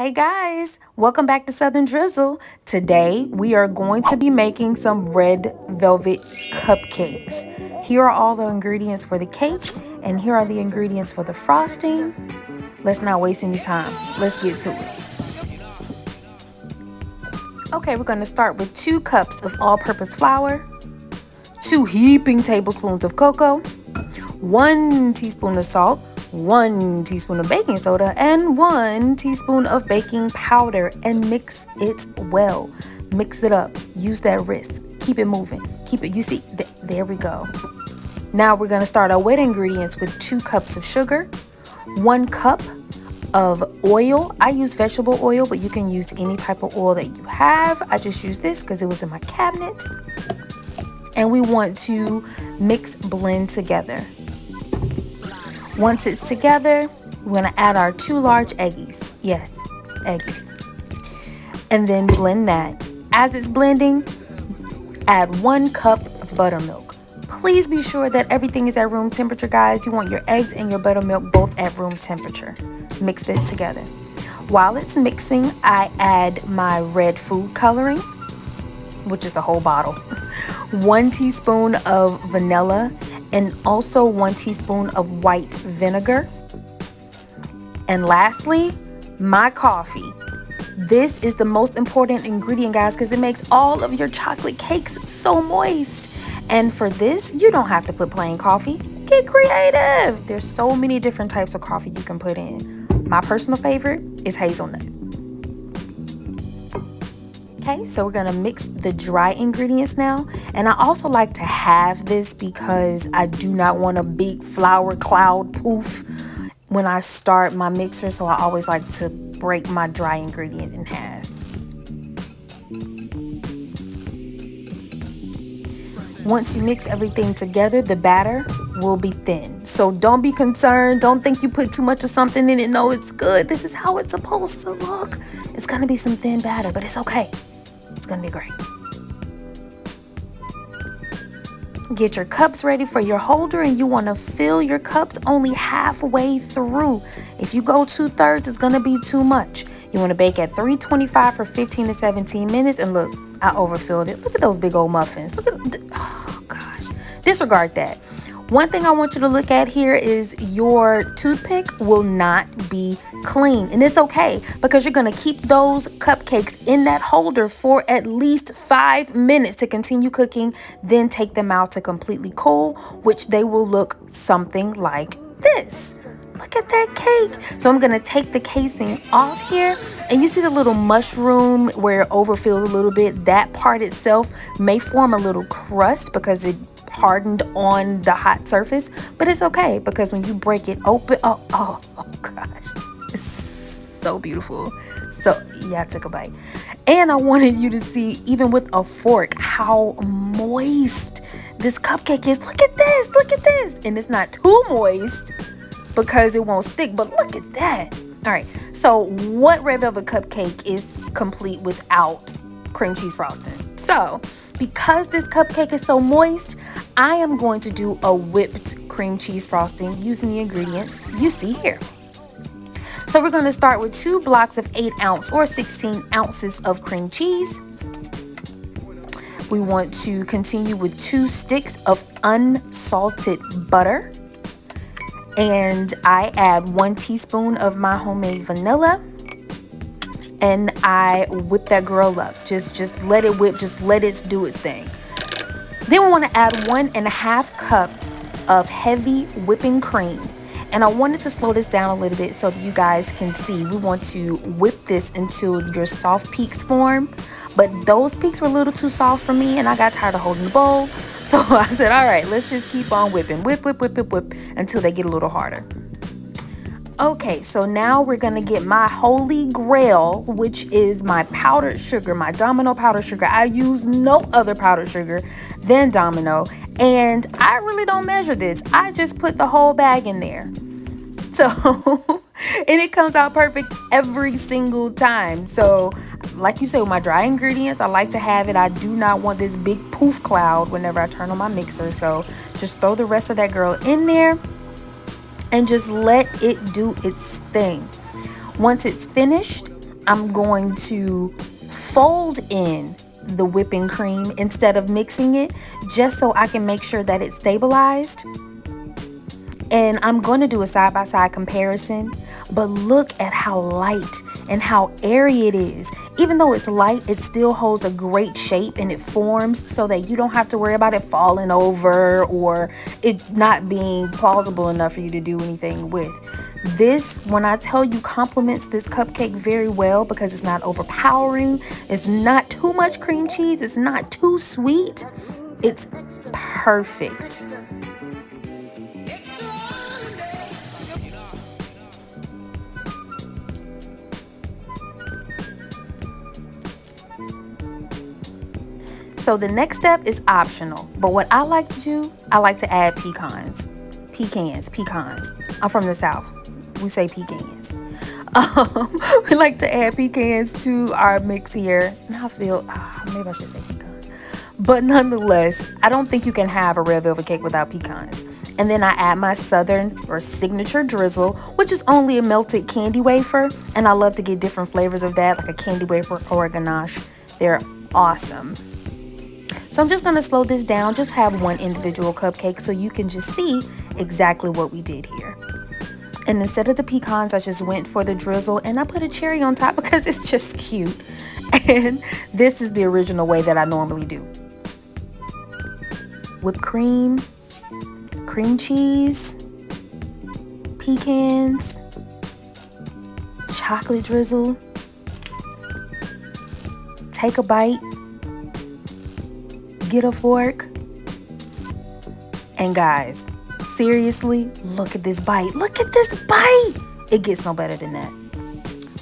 Hey guys, welcome back to Southern Drizzle. Today we are going to be making some red velvet cupcakes. Here are all the ingredients for the cake and here are the ingredients for the frosting. Let's not waste any time. Let's get to it. Okay, we're going to start with two cups of all-purpose flour, two heaping tablespoons of cocoa, one teaspoon of salt, one teaspoon of baking soda, and one teaspoon of baking powder and mix it well. Mix it up. Use that wrist. Keep it moving. Keep it. You see, th there we go. Now we're going to start our wet ingredients with two cups of sugar, one cup of oil. I use vegetable oil, but you can use any type of oil that you have. I just use this because it was in my cabinet. And we want to mix blend together. Once it's together, we're gonna add our two large eggies. Yes, eggies. And then blend that. As it's blending, add one cup of buttermilk. Please be sure that everything is at room temperature, guys. You want your eggs and your buttermilk both at room temperature. Mix it together. While it's mixing, I add my red food coloring, which is the whole bottle. one teaspoon of vanilla and also one teaspoon of white vinegar. And lastly, my coffee. This is the most important ingredient, guys, because it makes all of your chocolate cakes so moist. And for this, you don't have to put plain coffee. Get creative. There's so many different types of coffee you can put in. My personal favorite is hazelnut. Okay, so we're gonna mix the dry ingredients now. And I also like to have this because I do not want a big flour cloud poof when I start my mixer. So I always like to break my dry ingredient in half. Once you mix everything together, the batter will be thin. So don't be concerned. Don't think you put too much of something in it. No, it's good. This is how it's supposed to look. It's gonna be some thin batter, but it's okay gonna be great. Get your cups ready for your holder and you wanna fill your cups only halfway through. If you go two thirds, it's gonna be too much. You wanna bake at 325 for 15 to 17 minutes and look, I overfilled it. Look at those big old muffins. Look at, oh gosh, disregard that. One thing I want you to look at here is your toothpick will not be clean. And it's okay because you're going to keep those cupcakes in that holder for at least five minutes to continue cooking. Then take them out to completely cool, which they will look something like this. Look at that cake. So I'm to take the casing off here. And you see the little mushroom where it overfilled a little bit. That part itself may form a little crust because it hardened on the hot surface, but it's okay because when you break it open, oh, oh, oh gosh, it's so beautiful. So yeah, I took a bite. And I wanted you to see, even with a fork, how moist this cupcake is. Look at this, look at this. And it's not too moist because it won't stick, but look at that. All right, so what red velvet cupcake is complete without cream cheese frosting? So because this cupcake is so moist, I am going to do a whipped cream cheese frosting using the ingredients you see here. So we're going to start with two blocks of 8 ounce or 16 ounces of cream cheese. We want to continue with two sticks of unsalted butter. And I add one teaspoon of my homemade vanilla and I whip that girl up. Just, just let it whip, just let it do its thing. Then we want to add one and a half cups of heavy whipping cream. And I wanted to slow this down a little bit so that you guys can see. We want to whip this until your soft peaks form. But those peaks were a little too soft for me and I got tired of holding the bowl. So I said, all right, let's just keep on whipping. Whip, whip, whip, whip, whip until they get a little harder. Okay, so now we're gonna get my holy grail, which is my powdered sugar, my domino powdered sugar. I use no other powdered sugar than domino, and I really don't measure this. I just put the whole bag in there. So, and it comes out perfect every single time. So, like you said, with my dry ingredients, I like to have it. I do not want this big poof cloud whenever I turn on my mixer. So, just throw the rest of that girl in there and just let it do its thing. Once it's finished, I'm going to fold in the whipping cream instead of mixing it just so I can make sure that it's stabilized. And I'm going to do a side-by-side -side comparison, but look at how light and how airy it is. Even though it's light, it still holds a great shape and it forms so that you don't have to worry about it falling over or it not being plausible enough for you to do anything with. This, when I tell you, complements this cupcake very well because it's not overpowering. It's not too much cream cheese. It's not too sweet. It's perfect. So the next step is optional, but what I like to do, I like to add pecans. Pecans, pecans. I'm from the South. We say pecans. Um, we like to add pecans to our mix here. And I feel, uh, maybe I should say pecans. But nonetheless, I don't think you can have a red velvet cake without pecans. And then I add my southern or signature drizzle, which is only a melted candy wafer. And I love to get different flavors of that, like a candy wafer or a ganache. They're awesome. So I'm just to slow this down, just have one individual cupcake so you can just see exactly what we did here. And instead of the pecans, I just went for the drizzle and I put a cherry on top because it's just cute. And this is the original way that I normally do. Whipped cream, cream cheese, pecans, chocolate drizzle. Take a bite get a fork. And guys, seriously, look at this bite. Look at this bite. It gets no better than that.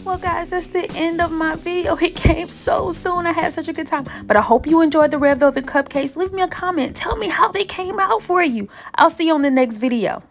Well, guys, that's the end of my video. It came so soon. I had such a good time. But I hope you enjoyed the red velvet cupcakes. Leave me a comment. Tell me how they came out for you. I'll see you on the next video.